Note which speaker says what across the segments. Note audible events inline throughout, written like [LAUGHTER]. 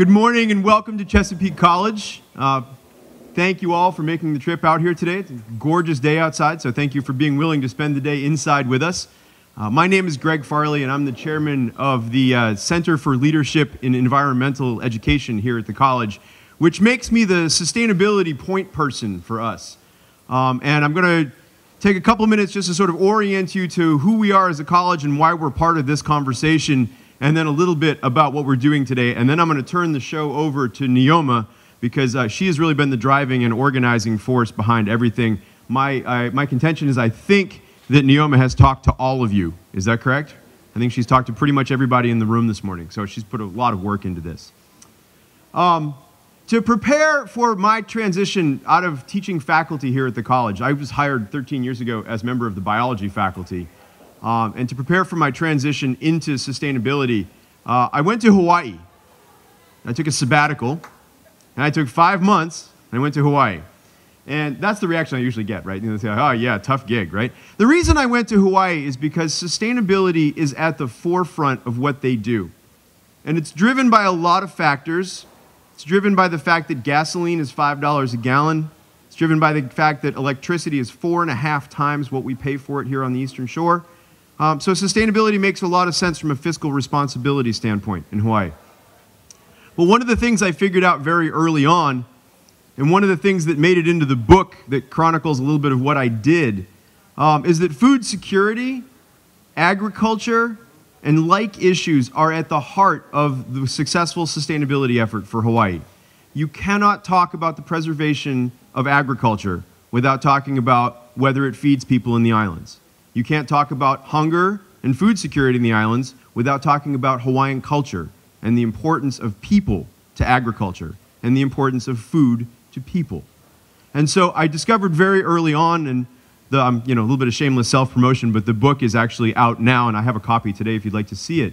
Speaker 1: Good morning and welcome to Chesapeake College. Uh, thank you all for making the trip out here today. It's a gorgeous day outside, so thank you for being willing to spend the day inside with us. Uh, my name is Greg Farley, and I'm the chairman of the uh, Center for Leadership in Environmental Education here at the college, which makes me the sustainability point person for us. Um, and I'm going to take a couple minutes just to sort of orient you to who we are as a college and why we're part of this conversation and then a little bit about what we're doing today. And then I'm going to turn the show over to Neoma because uh, she has really been the driving and organizing force behind everything. My, uh, my contention is I think that Neoma has talked to all of you. Is that correct? I think she's talked to pretty much everybody in the room this morning. So she's put a lot of work into this. Um, to prepare for my transition out of teaching faculty here at the college, I was hired 13 years ago as member of the biology faculty. Um, and to prepare for my transition into sustainability, uh, I went to Hawaii. I took a sabbatical, and I took five months, and I went to Hawaii. And that's the reaction I usually get, right? You know, they say, oh, yeah, tough gig, right? The reason I went to Hawaii is because sustainability is at the forefront of what they do. And it's driven by a lot of factors. It's driven by the fact that gasoline is $5 a gallon. It's driven by the fact that electricity is four and a half times what we pay for it here on the Eastern Shore. Um, so sustainability makes a lot of sense from a fiscal responsibility standpoint in Hawaii. But one of the things I figured out very early on, and one of the things that made it into the book that chronicles a little bit of what I did, um, is that food security, agriculture, and like issues are at the heart of the successful sustainability effort for Hawaii. You cannot talk about the preservation of agriculture without talking about whether it feeds people in the islands. You can't talk about hunger and food security in the islands without talking about Hawaiian culture and the importance of people to agriculture and the importance of food to people. And so I discovered very early on, and the, um, you know, a little bit of shameless self promotion, but the book is actually out now, and I have a copy today if you'd like to see it.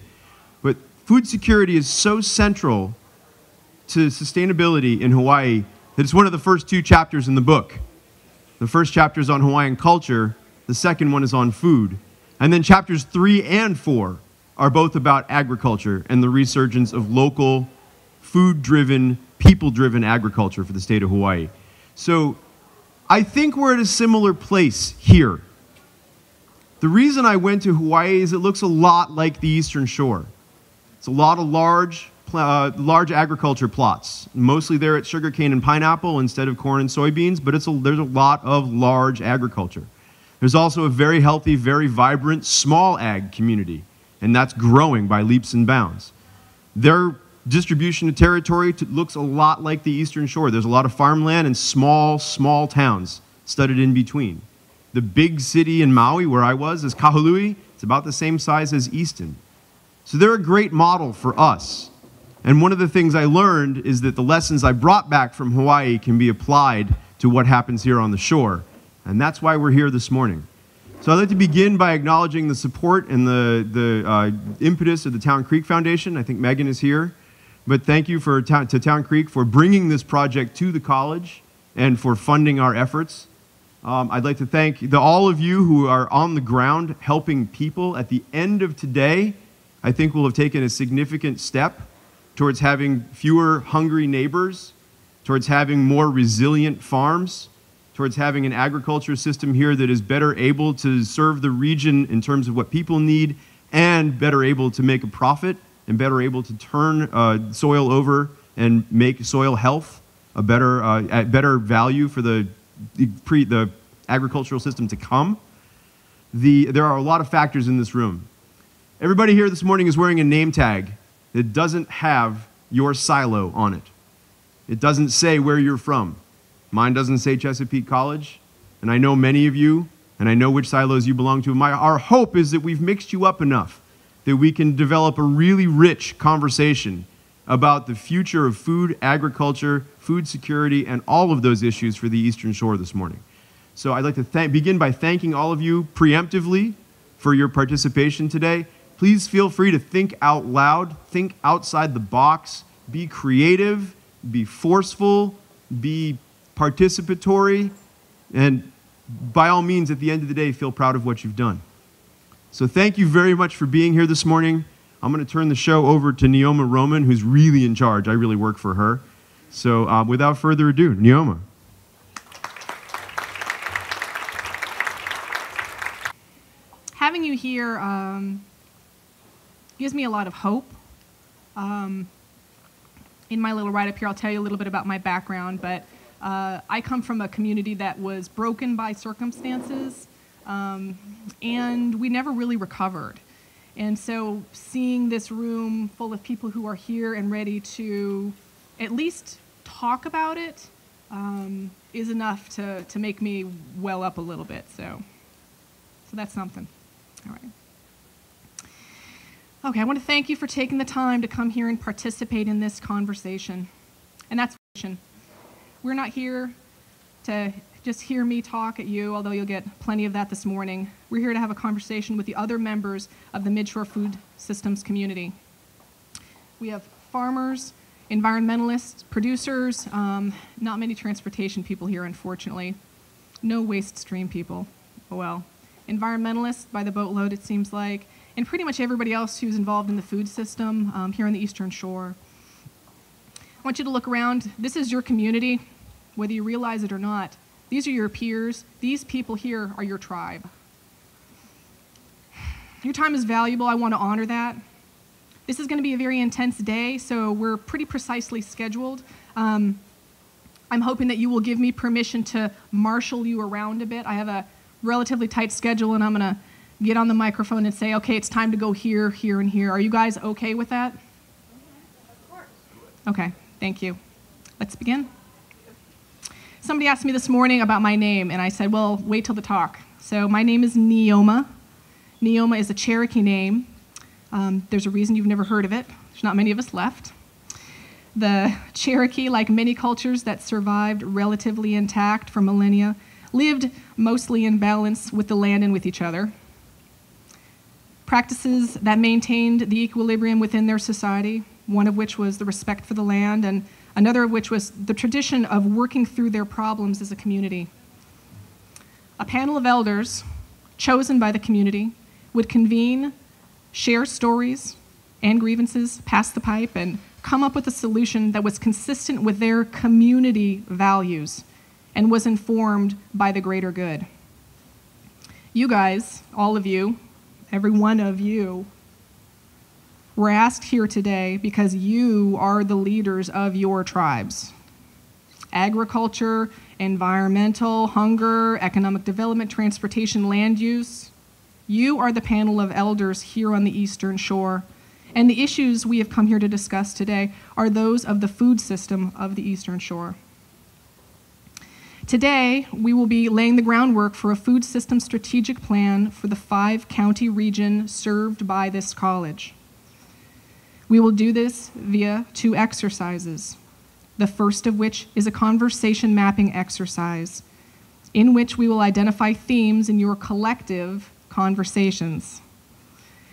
Speaker 1: But food security is so central to sustainability in Hawaii that it's one of the first two chapters in the book. The first chapter is on Hawaiian culture, the second one is on food. And then chapters three and four are both about agriculture and the resurgence of local, food driven, people driven agriculture for the state of Hawaii. So I think we're at a similar place here. The reason I went to Hawaii is it looks a lot like the Eastern Shore. It's a lot of large, uh, large agriculture plots, mostly there at sugarcane and pineapple instead of corn and soybeans, but it's a, there's a lot of large agriculture. There's also a very healthy, very vibrant small ag community, and that's growing by leaps and bounds. Their distribution of territory looks a lot like the Eastern Shore. There's a lot of farmland and small, small towns studded in between. The big city in Maui, where I was, is Kahului. It's about the same size as Easton. So they're a great model for us. And one of the things I learned is that the lessons I brought back from Hawaii can be applied to what happens here on the shore. And that's why we're here this morning. So I'd like to begin by acknowledging the support and the, the uh, impetus of the Town Creek Foundation. I think Megan is here. But thank you for, to Town Creek for bringing this project to the college and for funding our efforts. Um, I'd like to thank the, all of you who are on the ground helping people. At the end of today, I think we'll have taken a significant step towards having fewer hungry neighbors, towards having more resilient farms, towards having an agriculture system here that is better able to serve the region in terms of what people need and better able to make a profit and better able to turn uh, soil over and make soil health a better, uh, at better value for the, pre, the agricultural system to come. The, there are a lot of factors in this room. Everybody here this morning is wearing a name tag that doesn't have your silo on it. It doesn't say where you're from. Mine doesn't say Chesapeake College, and I know many of you, and I know which silos you belong to. My, our hope is that we've mixed you up enough that we can develop a really rich conversation about the future of food, agriculture, food security, and all of those issues for the Eastern Shore this morning. So I'd like to th- begin by thanking all of you preemptively for your participation today. Please feel free to think out loud, think outside the box, be creative, be forceful, be participatory, and by all means, at the end of the day, feel proud of what you've done. So, thank you very much for being here this morning. I'm going to turn the show over to Neoma Rohman, who's really in charge. I really work for her. So uh, without further ado, Neoma.
Speaker 2: Having you here um, gives me a lot of hope. Um, in my little write up here, I'll tell you a little bit about my background, but uh, I come from a community that was broken by circumstances, um, and we never really recovered. And so, seeing this room full of people who are here and ready to at least talk about it um, is enough to, to make me well up a little bit. So, so that's something. All right. Okay, I want to thank you for taking the time to come here and participate in this conversation. And that's we're not here to just hear me talk at you, although you'll get plenty of that this morning. We're here to have a conversation with the other members of the Midshore Food Systems community. We have farmers, environmentalists, producers, um, not many transportation people here, unfortunately. No waste stream people. Oh well. Environmentalists by the boatload, it seems like, and pretty much everybody else who's involved in the food system um, here on the Eastern Shore. I want you to look around. This is your community, whether you realize it or not. These are your peers. These people here are your tribe. Your time is valuable. I want to honor that. This is going to be a very intense day, so we're pretty precisely scheduled. Um, I'm hoping that you will give me permission to marshal you around a bit. I have a relatively tight schedule, and I'm going to get on the microphone and say, okay, it's time to go here, here, and here. Are you guys okay with that?
Speaker 3: Of course.
Speaker 2: Okay, thank you. Let's begin. Somebody asked me this morning about my name, and I said, well, wait till the talk. So my name is Neoma. Neoma is a Cherokee name. Um, there's a reason you've never heard of it. There's not many of us left. The Cherokee, like many cultures that survived relatively intact for millennia, lived mostly in balance with the land and with each other. Practices that maintained the equilibrium within their society, one of which was the respect for the land, and another of which was the tradition of working through their problems as a community. A panel of elders, chosen by the community, would convene, share stories and grievances, pass the pipe, and come up with a solution that was consistent with their community values and was informed by the greater good. You guys, all of you, every one of you, we're asked here today because you are the leaders of your tribes. Agriculture, environmental, hunger, economic development, transportation, land use. You are the panel of elders here on the Eastern Shore. And the issues we have come here to discuss today are those of the food system of the Eastern Shore. Today, we will be laying the groundwork for a food system strategic plan for the five county region served by this college. We will do this via two exercises, the first of which is a conversation mapping exercise, in which we will identify themes in your collective conversations.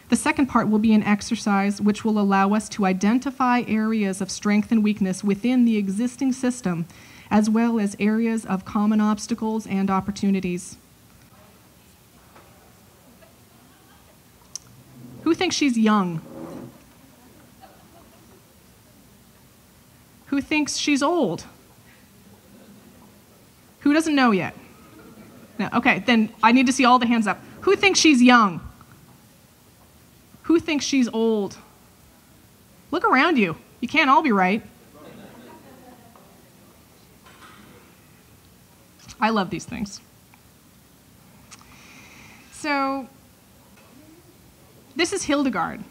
Speaker 2: The second part will be an exercise which will allow us to identify areas of strength and weakness within the existing system, as well as areas of common obstacles and opportunities. Who thinks she's young? Who thinks she's old? Who doesn't know yet? No. Okay, then I need to see all the hands up. Who thinks she's young? Who thinks she's old? Look around you. You can't all be right. I love these things. So, this is Hildegard.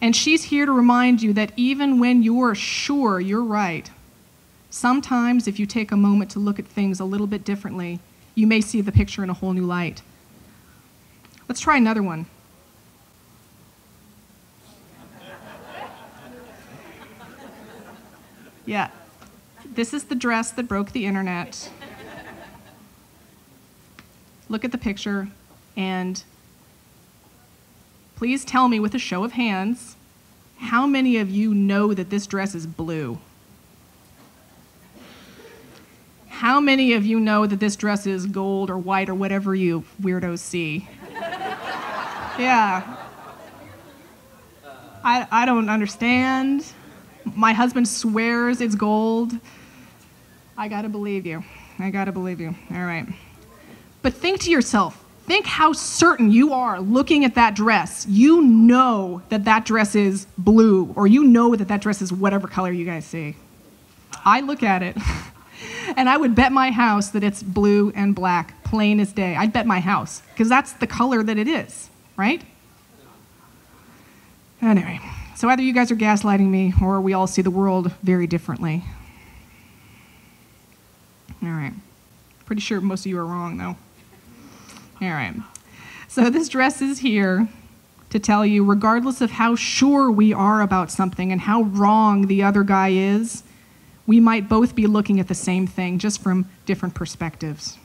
Speaker 2: And she's here to remind you that even when you're sure you're right, sometimes if you take a moment to look at things a little bit differently, you may see the picture in a whole new light. Let's try another one. [LAUGHS] Yeah, this is the dress that broke the internet. Look at the picture and Please tell me with a show of hands, how many of you know that this dress is blue? How many of you know that this dress is gold or white or whatever you weirdos see? yeah. I, I don't understand. My husband swears it's gold. I gotta believe you. I gotta believe you. All right. But think to yourself, think how certain you are looking at that dress. You know that that dress is blue, or you know that that dress is whatever color you guys see. I look at it, [LAUGHS] and I would bet my house that it's blue and black, plain as day. I'd bet my house, because that's the color that it is, right? Anyway, so either you guys are gaslighting me, or we all see the world very differently. All right. Pretty sure most of you are wrong, though. All right. So this dress is here to tell you, regardless of how sure we are about something and how wrong the other guy is, we might both be looking at the same thing, just from different perspectives.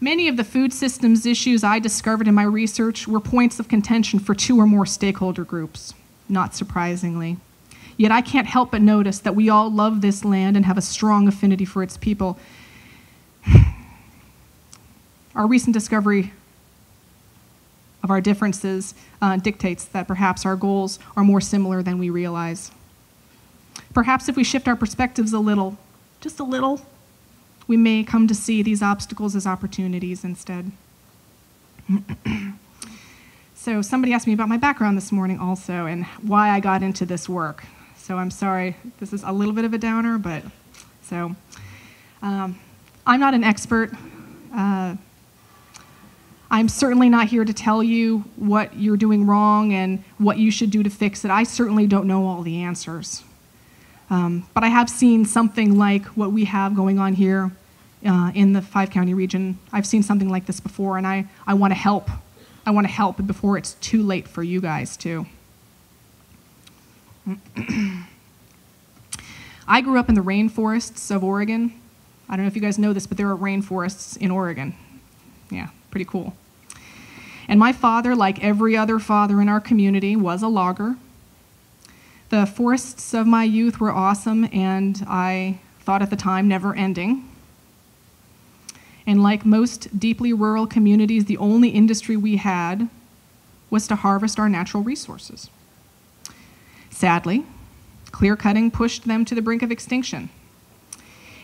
Speaker 2: Many of the food systems issues I discovered in my research were points of contention for two or more stakeholder groups, not surprisingly. Yet I can't help but notice that we all love this land and have a strong affinity for its people. Our recent discovery of our differences uh, dictates that perhaps our goals are more similar than we realize. Perhaps if we shift our perspectives a little, just a little, we may come to see these obstacles as opportunities instead. [CLEARS THROAT] so, somebody asked me about my background this morning also and why I got into this work. So, I'm sorry, this is a little bit of a downer, but so um, I'm not an expert. Uh, I'm certainly not here to tell you what you're doing wrong and what you should do to fix it. I certainly don't know all the answers. Um, but I have seen something like what we have going on here uh, in the five county region. I've seen something like this before, and I, I want to help. I want to help before it's too late for you guys, too. [CLEARS THROAT] I grew up in the rainforests of Oregon. I don't know if you guys know this, but there are rainforests in Oregon. Yeah, pretty cool. And my father, like every other father in our community, was a logger. The forests of my youth were awesome, and I thought at the time never ending. And like most deeply rural communities, the only industry we had was to harvest our natural resources. Sadly, clear cutting pushed them to the brink of extinction.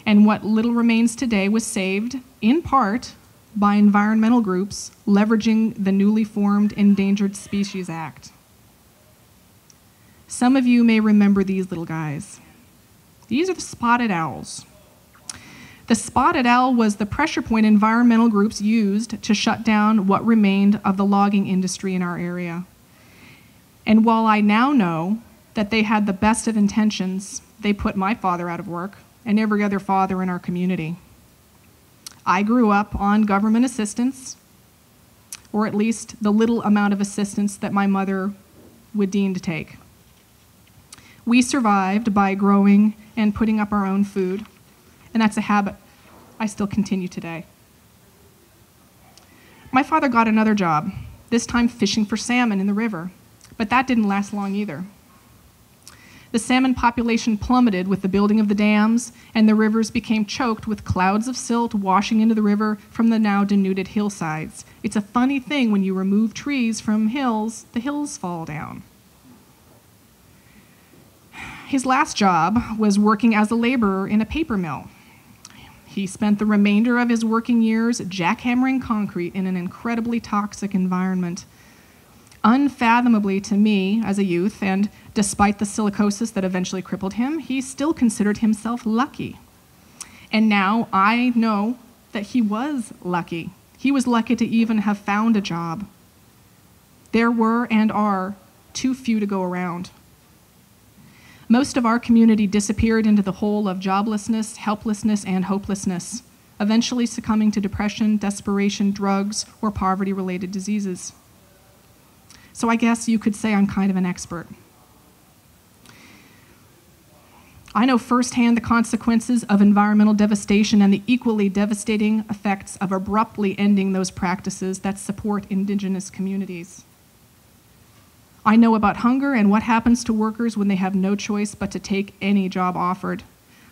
Speaker 2: And what little remains today was saved, in part, by environmental groups leveraging the newly formed Endangered Species Act. Some of you may remember these little guys. These are the spotted owls. The spotted owl was the pressure point environmental groups used to shut down what remained of the logging industry in our area. And while I now know that they had the best of intentions, they put my father out of work and every other father in our community. I grew up on government assistance, or at least the little amount of assistance that my mother would deign to take. We survived by growing and putting up our own food, and that's a habit I still continue today. My father got another job, this time fishing for salmon in the river, but that didn't last long either. The salmon population plummeted with the building of the dams, and the rivers became choked with clouds of silt washing into the river from the now denuded hillsides. It's a funny thing when you remove trees from hills, the hills fall down. His last job was working as a laborer in a paper mill. He spent the remainder of his working years jackhammering concrete in an incredibly toxic environment. Unfathomably to me as a youth, and despite the silicosis that eventually crippled him, he still considered himself lucky. And now I know that he was lucky. He was lucky to even have found a job. There were and are too few to go around. Most of our community disappeared into the hole of joblessness, helplessness, and hopelessness, eventually succumbing to depression, desperation, drugs, or poverty related diseases. So I guess you could say I'm kind of an expert. I know firsthand the consequences of environmental devastation and the equally devastating effects of abruptly ending those practices that support indigenous communities. I know about hunger and what happens to workers when they have no choice but to take any job offered.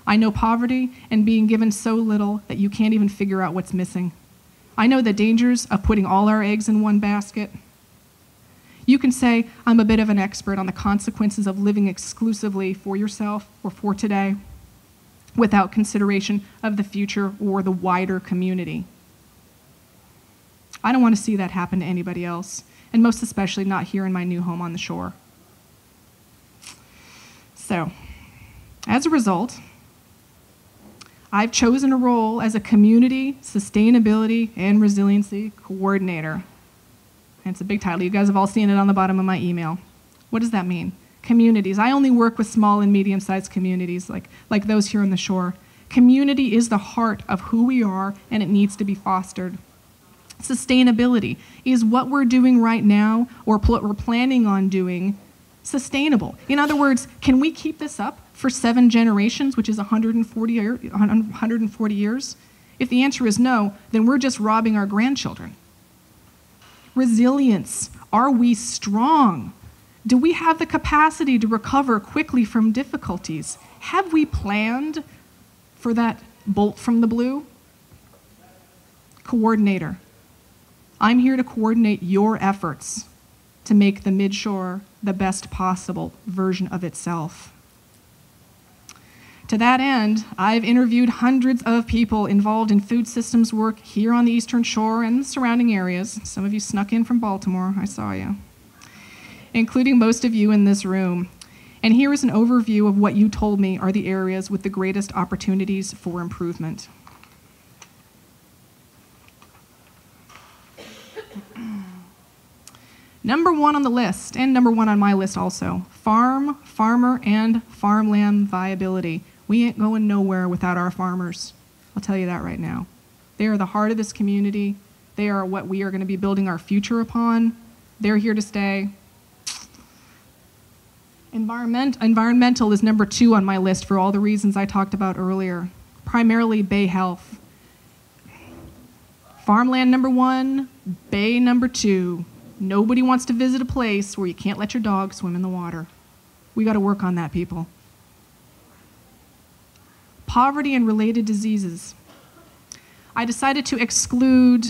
Speaker 2: I know poverty and being given so little that you can't even figure out what's missing. I know the dangers of putting all our eggs in one basket. You can say, I'm a bit of an expert on the consequences of living exclusively for yourself or for today without consideration of the future or the wider community. I don't want to see that happen to anybody else, and most especially not here in my new home on the shore. So, as a result, I've chosen a role as a community sustainability and resiliency coordinator. It's a big title. You guys have all seen it on the bottom of my email. What does that mean? Communities. I only work with small and medium sized communities like, like those here on the shore. Community is the heart of who we are, and it needs to be fostered. Sustainability is what we're doing right now or what we're planning on doing sustainable. In other words, can we keep this up for seven generations, which is 140, 140 years? If the answer is no, then we're just robbing our grandchildren. Resilience. Are we strong? Do we have the capacity to recover quickly from difficulties? Have we planned for that bolt from the blue? Coordinator. I'm here to coordinate your efforts to make the midshore the best possible version of itself. To that end, I've interviewed hundreds of people involved in food systems work here on the Eastern Shore and the surrounding areas. Some of you snuck in from Baltimore, I saw you, including most of you in this room. And here is an overview of what you told me are the areas with the greatest opportunities for improvement. [CLEARS THROAT] Number one on the list, and number one on my list also farm, farmer, and farmland viability. We ain't going nowhere without our farmers. I'll tell you that right now. They are the heart of this community. They are what we are going to be building our future upon. They're here to stay. Environment, environmental is number two on my list for all the reasons I talked about earlier, primarily bay health. Farmland number one, bay number two. Nobody wants to visit a place where you can't let your dog swim in the water. We got to work on that, people. Poverty and related diseases. I decided to exclude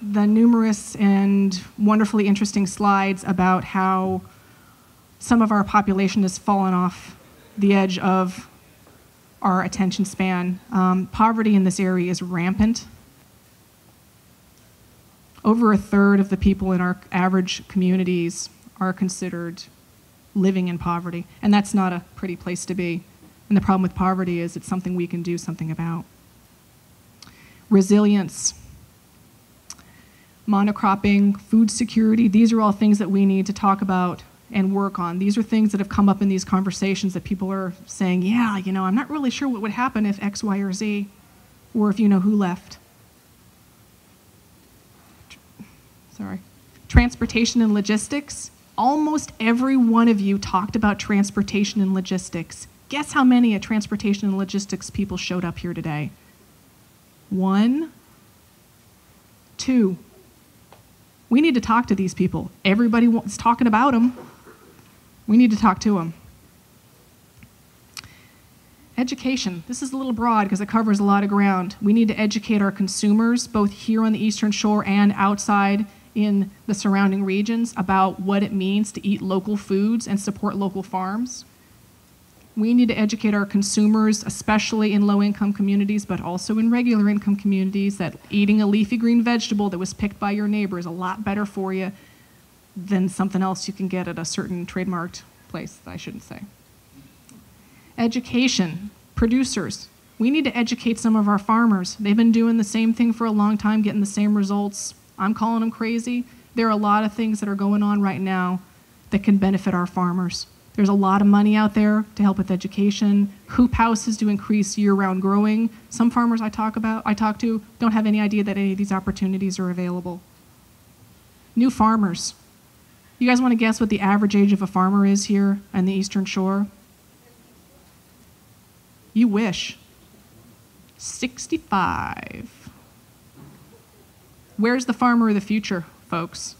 Speaker 2: the numerous and wonderfully interesting slides about how some of our population has fallen off the edge of our attention span. Um, poverty in this area is rampant. Over a third of the people in our average communities are considered living in poverty, and that's not a pretty place to be. And the problem with poverty is it's something we can do something about. Resilience, monocropping, food security, these are all things that we need to talk about and work on. These are things that have come up in these conversations that people are saying, yeah, you know, I'm not really sure what would happen if X, Y, or Z, or if you know who left. sorry, transportation and logistics. Almost every one of you talked about transportation and logistics. Guess how many at transportation and logistics people showed up here today? One, two. We need to talk to these people. Everybody is talking about them. We need to talk to them. Education. This is a little broad because it covers a lot of ground. We need to educate our consumers, both here on the Eastern Shore and outside in the surrounding regions about what it means to eat local foods and support local farms. We need to educate our consumers, especially in low income communities, but also in regular income communities, that eating a leafy green vegetable that was picked by your neighbor is a lot better for you than something else you can get at a certain trademarked place, I shouldn't say. Education, producers. We need to educate some of our farmers. They've been doing the same thing for a long time, getting the same results I'm calling them crazy. There are a lot of things that are going on right now that can benefit our farmers. There's a lot of money out there to help with education, hoop houses to increase year-round growing. Some farmers I talk about, I talk to, don't have any idea that any of these opportunities are available. New farmers. You guys want to guess what the average age of a farmer is here on the Eastern Shore? You wish. 65. Where's the farmer of the future, folks?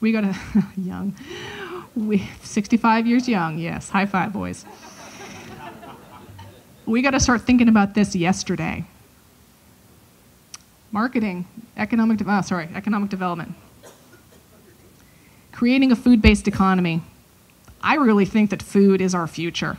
Speaker 2: We got a [LAUGHS] young, we 65 years young. Yes, high five, boys. we got to start thinking about this yesterday. Marketing, economic, oh, sorry, economic development. creating a food based economy. I really think that food is our future.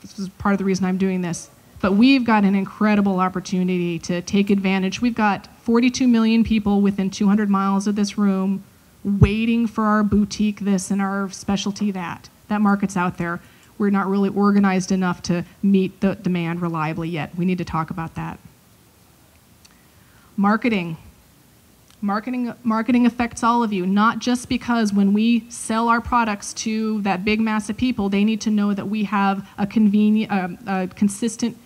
Speaker 2: This is part of the reason I'm doing this. But we've got an incredible opportunity to take advantage. We've got 42 million people within 200 miles of this room waiting for our boutique this and our specialty that. That market's out there. We're not really organized enough to meet the demand reliably yet. We need to talk about that. Marketing. Marketing, marketing affects all of you, not just because when we sell our products to that big mass of people, they need to know that we have a convenient, um, a consistent,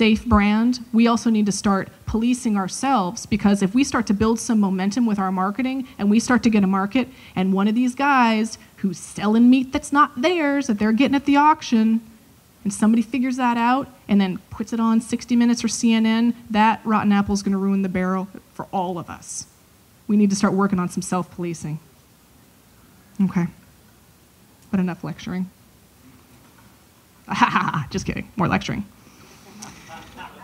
Speaker 2: safe brand. We also need to start policing ourselves because if we start to build some momentum with our marketing and we start to get a market, and one of these guys who's selling meat that's not theirs, that they're getting at the auction, and somebody figures that out and then puts it on 60 Minutes or CNN, that rotten apple is going to ruin the barrel for all of us. We need to start working on some self policing. Okay. But enough lecturing. [LAUGHS] Just kidding. More lecturing.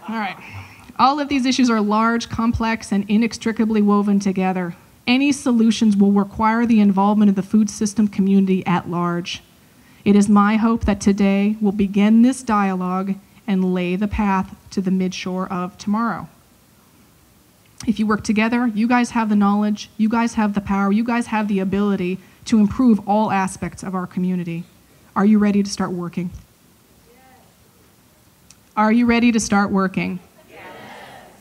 Speaker 2: All right. All of these issues are large, complex, and inextricably woven together. Any solutions will require the involvement of the food system community at large. It is my hope that today will begin this dialogue and lay the path to the midshore of tomorrow. If you work together, you guys have the knowledge, you guys have the power, you guys have the ability to improve all aspects of our community. Are you ready to start working? Are you ready to start working? Yes.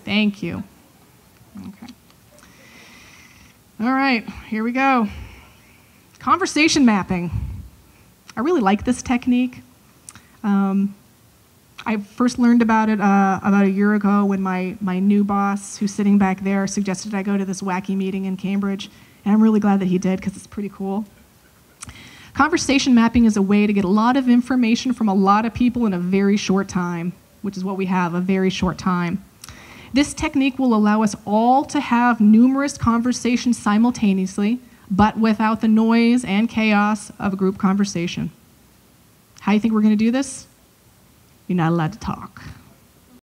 Speaker 2: Thank you. Okay. All right, here we go. Conversation mapping. I really like this technique. Um, I first learned about it uh, about a year ago when my, my new boss, who's sitting back there, suggested I go to this wacky meeting in Cambridge. And I'm really glad that he did because it's pretty cool. Conversation mapping is a way to get a lot of information from a lot of people in a very short time, which is what we have a very short time. This technique will allow us all to have numerous conversations simultaneously but without the noise and chaos of a group conversation. How do you think we're going to do this? You're not allowed to talk.